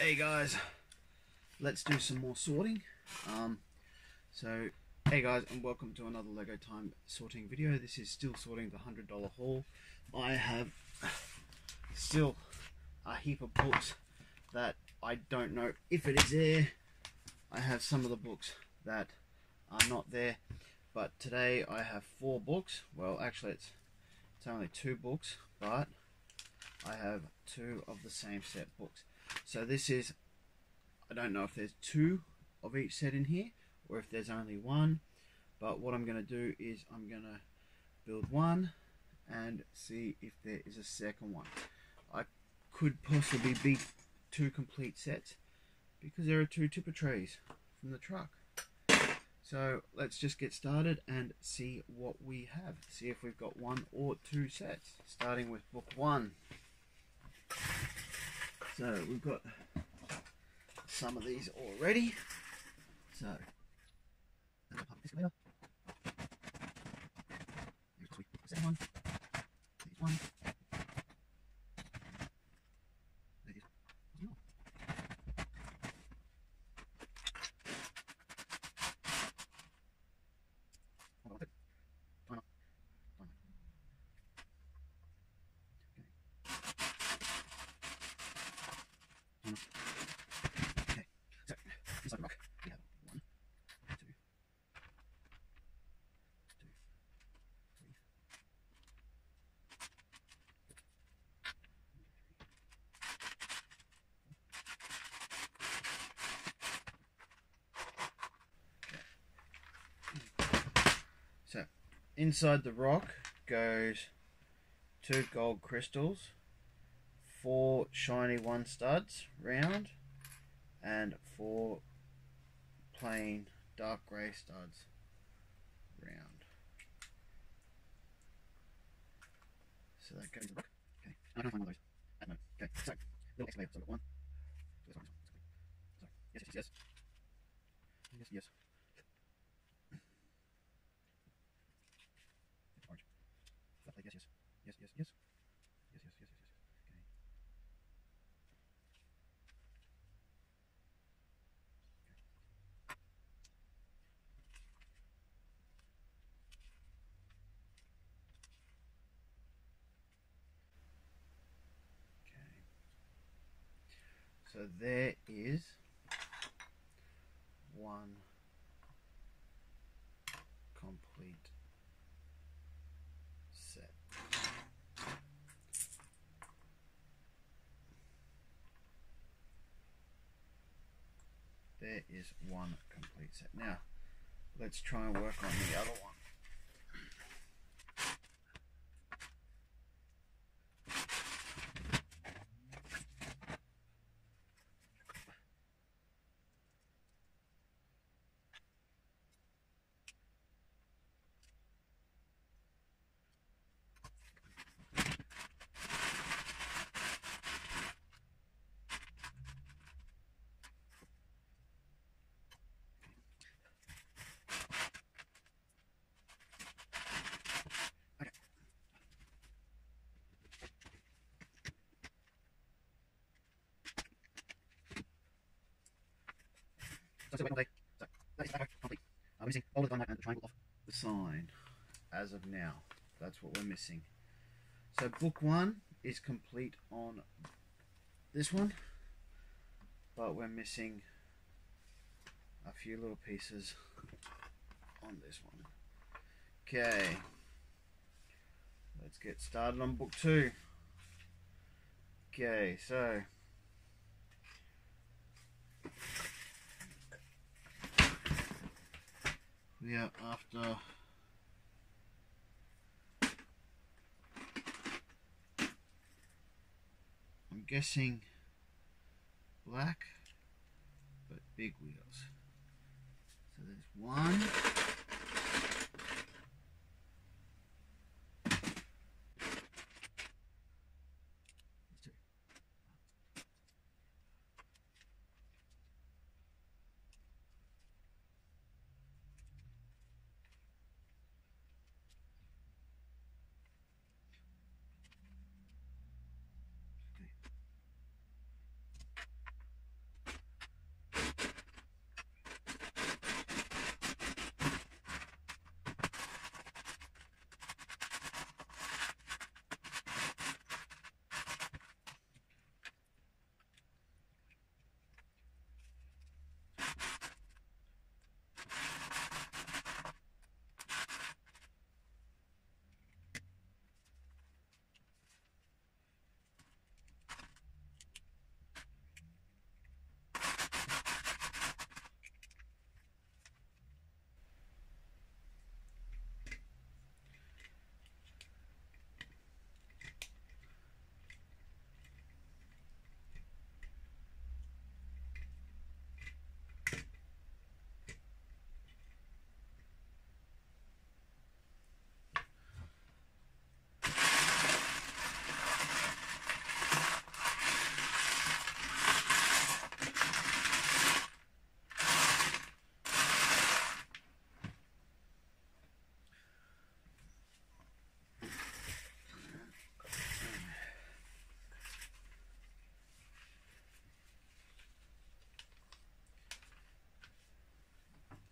Hey guys, let's do some more sorting. Um, so, hey guys, and welcome to another Lego Time sorting video. This is still sorting the hundred dollar haul. I have still a heap of books that I don't know if it is there. I have some of the books that are not there, but today I have four books. Well, actually, it's it's only two books, but I have two of the same set books. So this is, I don't know if there's two of each set in here or if there's only one. But what I'm going to do is I'm going to build one and see if there is a second one. I could possibly be two complete sets because there are two tipper trays from the truck. So let's just get started and see what we have. See if we've got one or two sets. Starting with book one. So we've got some of these already. So second one. There's one. There's one more. Hold on, wait. Time out. Time out. Okay. Okay. So, inside the rock, we have one, two, two, three, So, inside the rock goes two gold crystals, four shiny one studs round, and four plain dark grey studs round. So that goes. Okay, I don't find one of those. at the moment. Okay, so little excavator. So I've got one. This one, this. Yes, yes, yes. Yes, yes. Orange. Left leg, yes, yes. Yes, yes, yes. Yes, yes, yes, yes, yes. Okay. Okay. So there is one complete set. There is one complete set. Now, let's try and work on the other one. So wait all. So that is that we're missing all of the dynamite and the triangle off the sign as of now. That's what we're missing. So book one is complete on this one, but we're missing a few little pieces on this one. Okay, let's get started on book two. Okay, so are after. I'm guessing black but big wheels. So there's one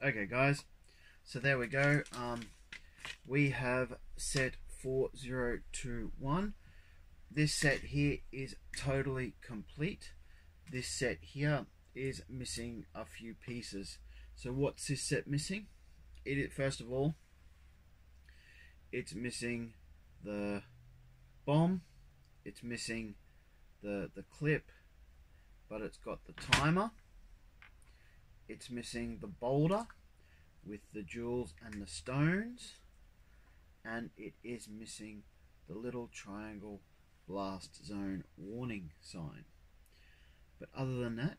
Okay, guys. So there we go. Um, we have set 4021. This set here is totally complete. This set here is missing a few pieces. So what's this set missing? It first of all, it's missing the bomb. It's missing the the clip, but it's got the timer. It's missing the boulder with the jewels and the stones, and it is missing the little triangle blast zone warning sign. But other than that,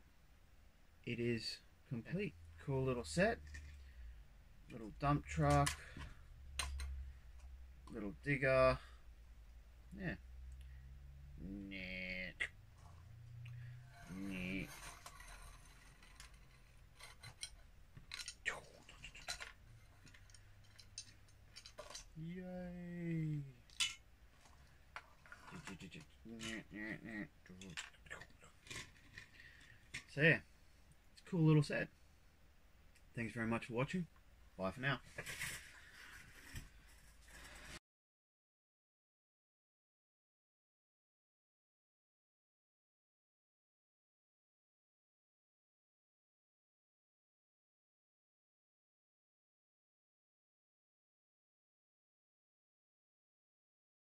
it is complete. Cool little set. Little dump truck. Little digger. Yeah. So yeah, it's a cool little set. Thanks very much for watching. Bye for now.